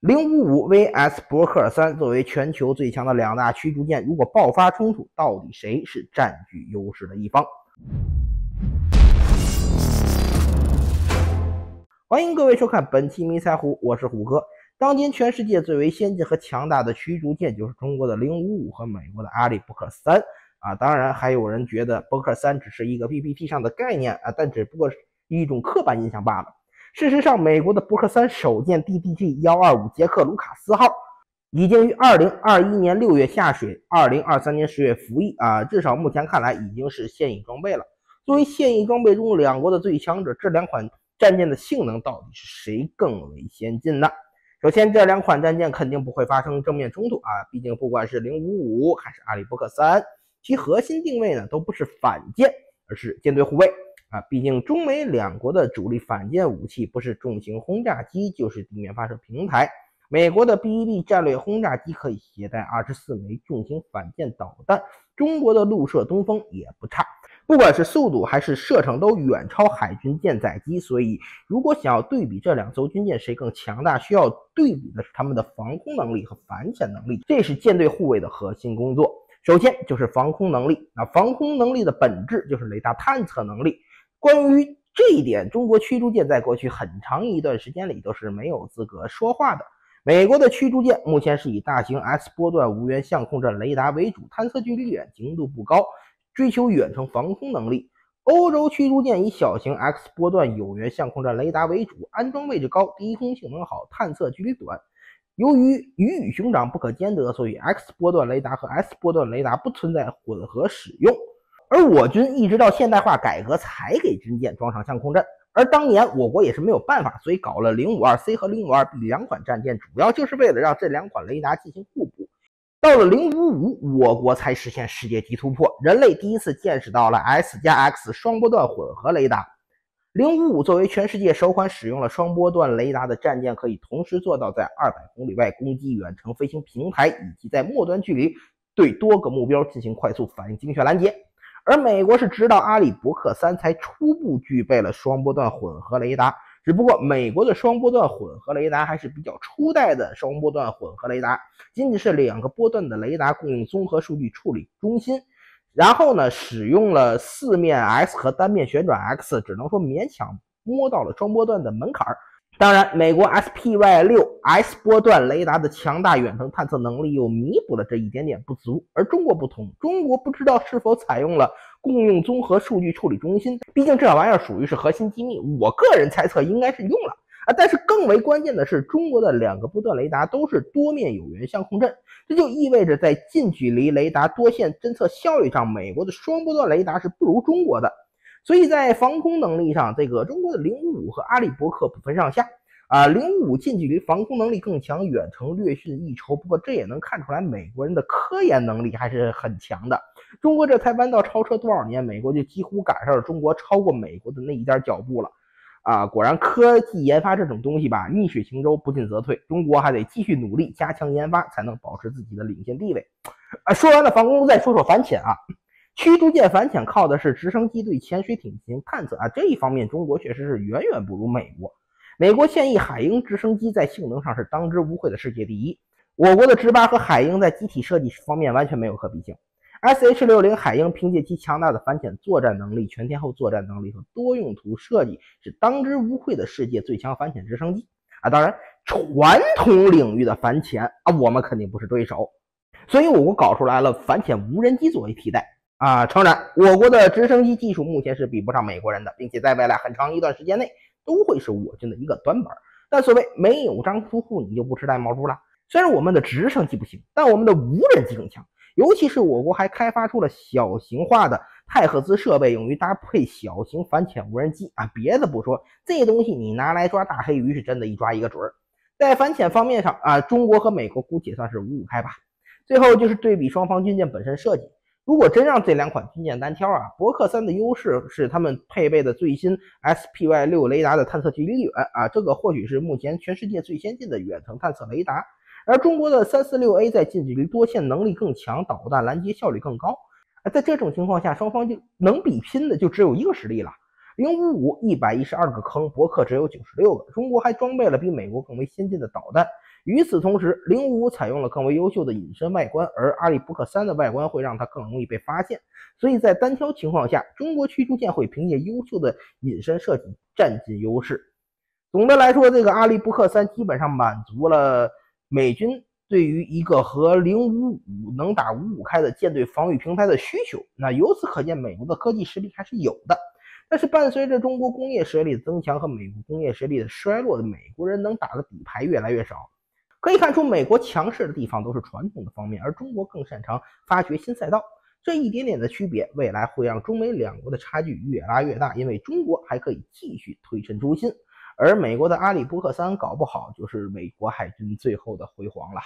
零五五 vs 伯克三作为全球最强的两大驱逐舰，如果爆发冲突，到底谁是占据优势的一方？欢迎各位收看本期迷彩虎，我是虎哥。当今全世界最为先进和强大的驱逐舰就是中国的零五五和美国的阿里伯克三啊。当然，还有人觉得伯克三只是一个 PPT 上的概念啊，但只不过是一种刻板印象罢了。事实上，美国的伯克三首舰 DDG 幺二五杰克卢卡斯号已经于二零二一年六月下水，二零二三年十月服役啊。至少目前看来，已经是现役装备了。作为现役装备中两国的最强者，这两款战舰的性能到底是谁更为先进呢？首先，这两款战舰肯定不会发生正面冲突啊，毕竟不管是零五五还是阿里伯克三，其核心定位呢都不是反舰，而是舰队护卫啊。毕竟中美两国的主力反舰武器不是重型轰炸机，就是地面发射平台。美国的 B-1B 战略轰炸机可以携带二十四枚重型反舰导弹，中国的陆射东风也不差。不管是速度还是射程，都远超海军舰载机。所以，如果想要对比这两艘军舰谁更强大，需要对比的是他们的防空能力和反潜能力。这是舰队护卫的核心工作。首先就是防空能力。那防空能力的本质就是雷达探测能力。关于这一点，中国驱逐舰在过去很长一段时间里都是没有资格说话的。美国的驱逐舰目前是以大型 S 波段无源相控阵雷达为主，探测距离远，精度不高。追求远程防空能力，欧洲驱逐舰以小型 X 波段有源相控阵雷达为主，安装位置高，低空性能好，探测距离短。由于鱼与熊掌不可兼得，所以 X 波段雷达和 S 波段雷达不存在混合使用。而我军一直到现代化改革才给军舰装上相控阵，而当年我国也是没有办法，所以搞了零五二 C 和零五二 B 两款战舰，主要就是为了让这两款雷达进行互补。到了零五五，我国才实现世界级突破，人类第一次见识到了 S 加 X 双波段混合雷达。零五五作为全世界首款使用了双波段雷达的战舰，可以同时做到在二百公里外攻击远程飞行平台，以及在末端距离对多个目标进行快速反应精确拦截。而美国是直到阿里伯克三才初步具备了双波段混合雷达。只不过美国的双波段混合雷达还是比较初代的双波段混合雷达，仅仅是两个波段的雷达共用综合数据处理中心，然后呢，使用了四面 X 和单面旋转 X，只能说勉强摸到了双波段的门槛儿。当然，美国 SPY 六 S 波段雷达的强大远程探测能力又弥补了这一点点不足，而中国不同，中国不知道是否采用了共用综合数据处理中心，毕竟这玩意儿属于是核心机密。我个人猜测应该是用了啊，但是更为关键的是，中国的两个波段雷达都是多面有源相控阵，这就意味着在近距离雷达多线侦测效率上，美国的双波段雷达是不如中国的。所以在防空能力上，这个中国的零五五和阿里伯克不分上下啊。零五五近距离防空能力更强，远程略逊一筹。不过这也能看出来美国人的科研能力还是很强的。中国这才弯道超车多少年，美国就几乎赶上了中国超过美国的那一点脚步了啊！果然科技研发这种东西吧，逆水行舟，不进则退。中国还得继续努力，加强研发，才能保持自己的领先地位。啊，说完了防空，再说说反潜啊。驱逐舰反潜靠的是直升机对潜水艇进行探测啊，这一方面中国确实是远远不如美国。美国现役海鹰直升机在性能上是当之无愧的世界第一，我国的直八和海鹰在机体设计方面完全没有可比性。SH 六零海鹰凭借其强大的反潜作战能力、全天候作战能力和多用途设计，是当之无愧的世界最强反潜直升机啊！当然，传统领域的反潜啊，我们肯定不是对手，所以我国搞出来了反潜无人机作为替代。啊，诚然，我国的直升机技术目前是比不上美国人的，并且在未来很长一段时间内都会是我军的一个短板。但所谓没有张屠户，你就不吃带毛猪了。虽然我们的直升机不行，但我们的无人机更强。尤其是我国还开发出了小型化的太赫兹设备，用于搭配小型反潜无人机啊。别的不说，这东西你拿来抓大黑鱼，是真的一抓一个准儿。在反潜方面上啊，中国和美国估计算是五五开吧。最后就是对比双方军舰本身设计。如果真让这两款军舰单挑啊，伯克三的优势是他们配备的最新 SPY 六雷达的探测距离远啊，这个或许是目前全世界最先进的远程探测雷达。而中国的三四六 A 在近距离多线能力更强，导弹拦截效率更高。啊，在这种情况下，双方就能比拼的就只有一个实力了。零五五一百一十二个坑，伯克只有九十六个。中国还装备了比美国更为先进的导弹。与此同时，零五五采用了更为优秀的隐身外观，而阿里伯克三的外观会让它更容易被发现，所以在单挑情况下，中国驱逐舰会凭借优秀的隐身设计占尽优势。总的来说，这个阿里伯克三基本上满足了美军对于一个和零五五能打五五开的舰队防御平台的需求。那由此可见，美国的科技实力还是有的。但是伴随着中国工业实力的增强和美国工业实力的衰落，美国人能打的底牌越来越少。可以看出，美国强势的地方都是传统的方面，而中国更擅长发掘新赛道。这一点点的区别，未来会让中美两国的差距越拉越大，因为中国还可以继续推陈出新，而美国的阿里波克三搞不好就是美国海军最后的辉煌了。